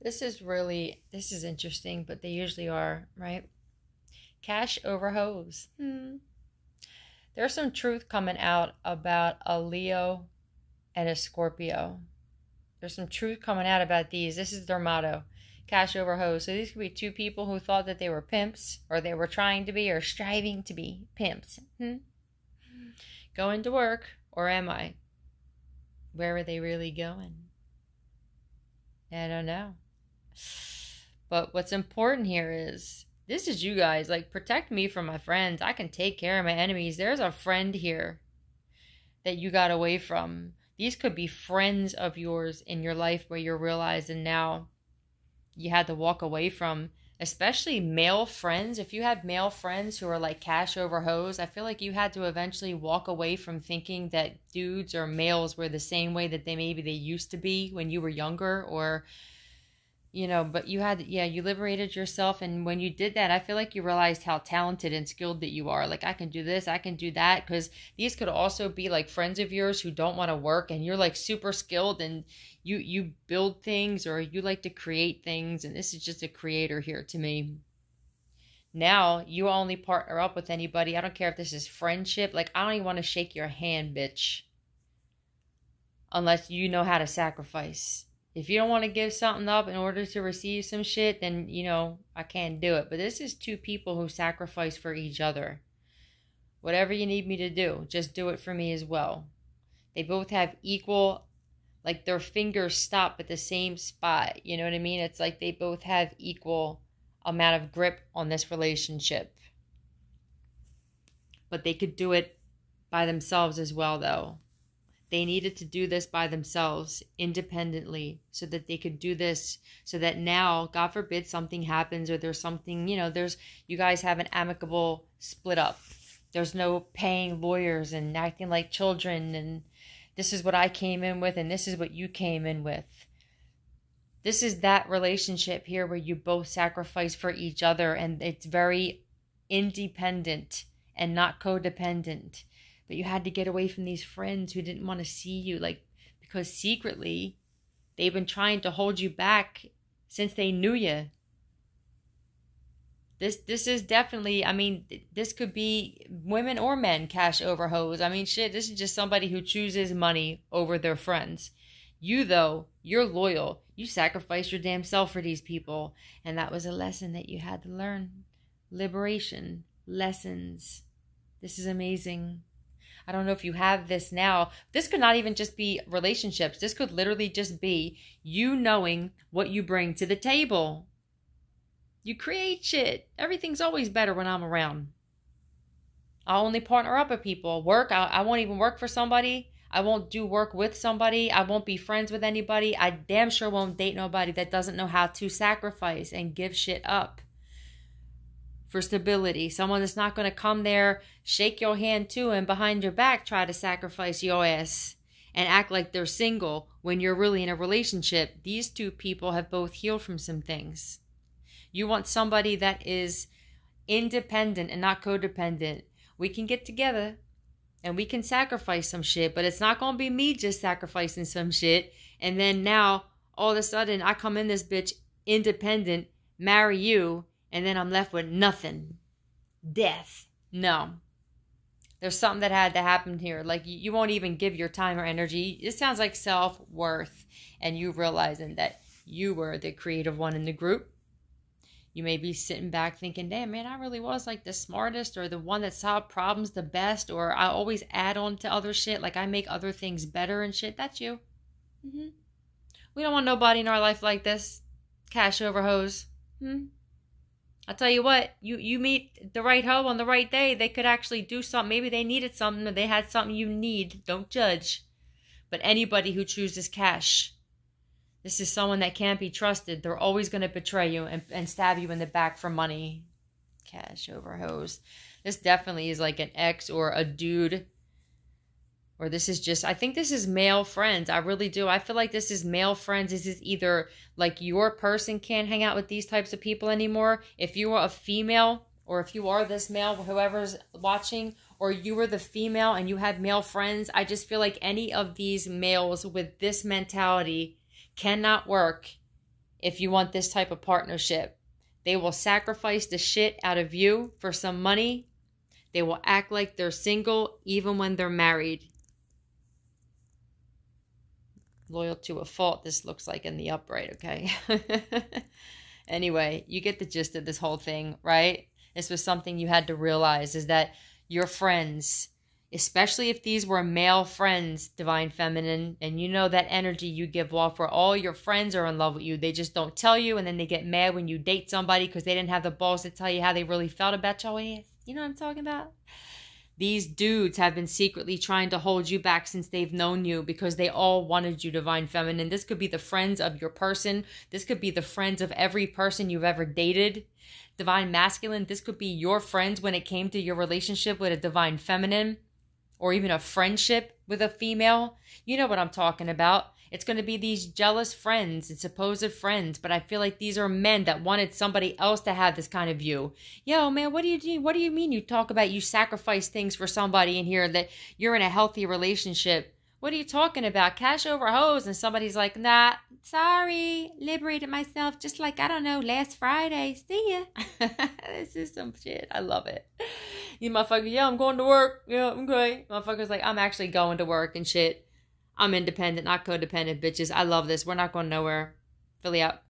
This is really this is interesting, but they usually are, right? Cash over hose. Hmm. There's some truth coming out about a Leo and a Scorpio. There's some truth coming out about these. This is their motto cash over hose. So these could be two people who thought that they were pimps, or they were trying to be, or striving to be pimps. Hmm? Going to work, or am I? Where are they really going? I don't know. But what's important here is this is you guys. Like, protect me from my friends. I can take care of my enemies. There's a friend here that you got away from. These could be friends of yours in your life where you're realizing now you had to walk away from especially male friends if you had male friends who are like cash over hose i feel like you had to eventually walk away from thinking that dudes or males were the same way that they maybe they used to be when you were younger or you know but you had yeah you liberated yourself. And when you did that i feel like you realized how talented and skilled that you are. Like i can do this i can do that because these could also be like friends of yours who don't want to work and you're like super skilled and you you build things or you like to create things. And this is just a creator here to me. Now you only partner up with anybody. I don't care if this is friendship. Like i don't even want to shake your hand bitch unless you know how to sacrifice if you don't want to give something up in order to receive some shit, then, you know, I can't do it. But this is two people who sacrifice for each other. Whatever you need me to do, just do it for me as well. They both have equal, like their fingers stop at the same spot. You know what I mean? It's like they both have equal amount of grip on this relationship. But they could do it by themselves as well, though. They needed to do this by themselves independently so that they could do this so that now, God forbid, something happens or there's something, you know, there's, you guys have an amicable split up. There's no paying lawyers and acting like children and this is what I came in with and this is what you came in with. This is that relationship here where you both sacrifice for each other and it's very independent and not codependent but you had to get away from these friends who didn't want to see you like because secretly they've been trying to hold you back since they knew you this this is definitely i mean this could be women or men cash over hose i mean shit this is just somebody who chooses money over their friends. You though you're loyal. You sacrifice your damn self for these people. And that was a lesson that you had to learn. Liberation lessons. This is amazing I don't know if you have this now. This could not even just be relationships. This could literally just be you knowing what you bring to the table. You create shit. Everything's always better when I'm around. I'll only partner up with people. Work, I, I won't even work for somebody. I won't do work with somebody. I won't be friends with anybody. I damn sure won't date nobody that doesn't know how to sacrifice and give shit up for stability. Someone that's not going to come there, shake your hand too, and behind your back try to sacrifice your ass and act like they're single when you're really in a relationship. These two people have both healed from some things. You want somebody that is independent and not codependent. We can get together and we can sacrifice some shit, but it's not going to be me just sacrificing some shit. And then now, all of a sudden, I come in this bitch independent, marry you, and then I'm left with nothing. Death. No. There's something that had to happen here. Like you, won't even give your time or energy. It sounds like self worth and you realizing that you were the creative one in the group. You may be sitting back thinking, damn, man, I really was like the smartest or the one that solved problems the best, or I always add on to other shit. Like I make other things better and shit. That's you. Mm-hmm. We don't want nobody in our life like this. Cash over hose. Hmm? I'll tell you what, you you meet the right hoe on the right day, they could actually do something. Maybe they needed something or they had something you need. Don't judge. But anybody who chooses cash, this is someone that can't be trusted. They're always going to betray you and, and stab you in the back for money. Cash over hose. This definitely is like an ex or a dude or this is just i think this is male friends i really do i feel like this is male friends this is either like your person can't hang out with these types of people anymore if you are a female or if you are this male whoever's watching or you were the female and you had male friends i just feel like any of these males with this mentality cannot work if you want this type of partnership. They will sacrifice the shit out of you for some money. They will act like they're single even when they're married. Loyal to a fault, this looks like in the upright, okay? anyway, you get the gist of this whole thing, right? This was something you had to realize is that your friends, especially if these were male friends, divine feminine, and you know that energy you give off where all your friends are in love with you. They just don't tell you, and then they get mad when you date somebody because they didn't have the balls to tell you how they really felt about ass. You know what I'm talking about? These dudes have been secretly trying to hold you back since they've known you because they all wanted you divine feminine. This could be the friends of your person. This could be the friends of every person you've ever dated. Divine masculine, this could be your friends when it came to your relationship with a divine feminine or even a friendship with a female. You know what I'm talking about. It's going to be these jealous friends and supposed friends, but I feel like these are men that wanted somebody else to have this kind of view. Yo, man, what do you do? What do you mean you talk about you sacrifice things for somebody in here that you're in a healthy relationship? What are you talking about? Cash over hose. And somebody's like, nah, sorry, liberated myself just like, I don't know, last Friday. See ya. this is some shit. I love it. You motherfucker, yeah, I'm going to work. Yeah, I'm okay. Motherfucker's like, I'm actually going to work and shit. I'm independent, not codependent, bitches. I love this. We're not going nowhere. Philly out.